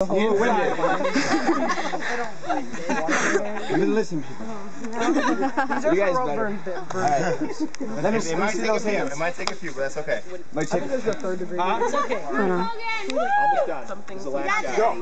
Yeah, wait listen, people. These You guys better. burn, burn. All right. Let me, It, might see take a few. hands. It might take a few, but that's okay. Might take I There's a third degree. Uh, it's okay. Almost done. Something's the last guy. Go. we?